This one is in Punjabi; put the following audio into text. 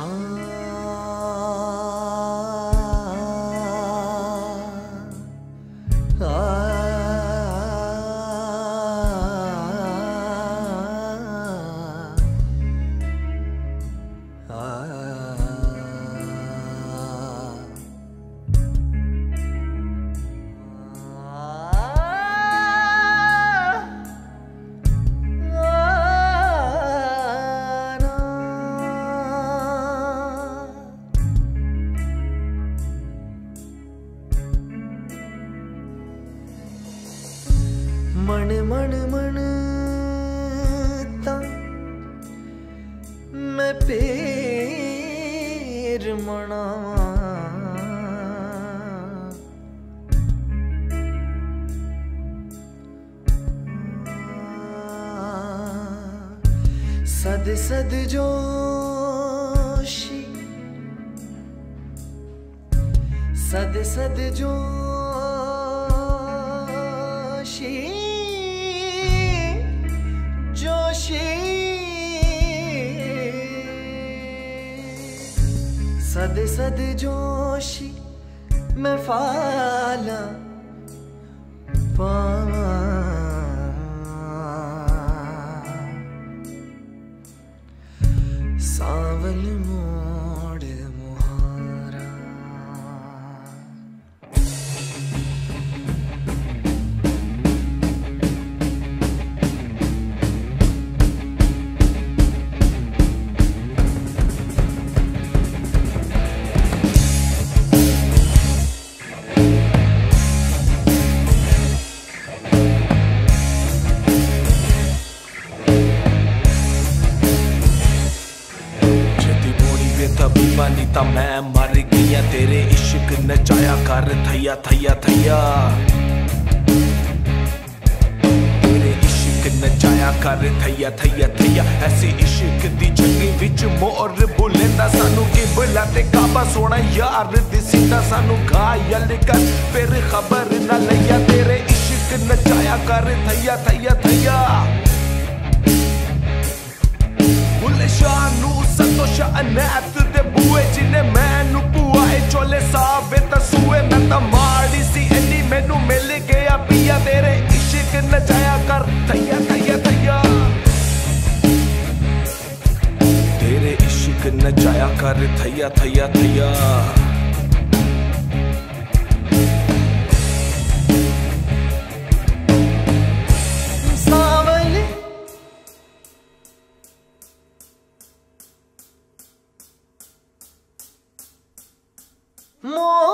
Ah. ਮਣ ਮਣ ਮਣ ਤਾਂ ਮੈਂ ਪੇਰ ਮਣਾਵਾਂ ਸਦ ਸਦ ਜੋਸ਼ੀ। ਸਦ ਸਦ ਜੋਸ਼ੀ। ਸਦ ਸਦ ਜੋਸ਼ੀ ਮੈਂ ਫਾਲਾ ਤਾਂ ਮੈਂ ਮਰ ਗਿਆ ਤੇਰੇ ਇਸ਼ਕ ਨਚਾਇਆ ਕਰ, ਥਈਆ ਥਈਆ ਥਈਆ। ਤੇਰੇ ਇਸ਼ਕ ਨਚਾਇਆ ਕਰ, ਥਈਆ ਥਈਆ ਥਈਆ। ਐਸੀ ਇਸ਼ਕ ਦੀ ਜੰਗੀ ਵਿੱਚ ਮੋਰ ਬੁਲੰਦਾ, ਸਾਨੂੰ ਕੀ ਬੁਲਾ ਤੇ ਕਾਬਾ ਸੋਣਾ ਯਾਰ ਦਿਸਿੰਦਾ। ਸਾਨੂੰ ਘਾਇਲ ਕਰ, ਫਿਰ ਖਬਰ ਨਾ ਲਿਆ ਤੇਰੇ ਇਸ਼ਕ ਨਚਾਇਆ ਕਰ, ਥਈਆ ਥਈਆ ਥਈਆ। ਬੁੱਲੇ ਸ਼ਾਹ ਨੂੰ ਸੰਤੋਸ਼ ਅਨਾਥ ਦੇ ਬੂਏ ਜਿਨੇ ਮੈਨੂੰ ਪੁਆਏ ਚੋਲੇ ਸਾਵੇ ਤਸੂਏ ਮੈਂ ਤਾਂ ਮਾੜੀ ਸੀ, ਇੰਨੀ ਮੈਨੂੰ ਮਿਲ ਗਿਆ ਪੀਆ, ਤੇਰੇ ਇਸ਼ਕ ਨਚਾਇਆ ਕਰ, ਥਈਆ ਥਈਆ ਥਈਆ। ਤੇਰੇ ਇਸ਼ਕ ਨਚਾਇਆ ਕਰ, ਥਈਆ ਥਈਆ ਥਈਆ। ਮੋੜ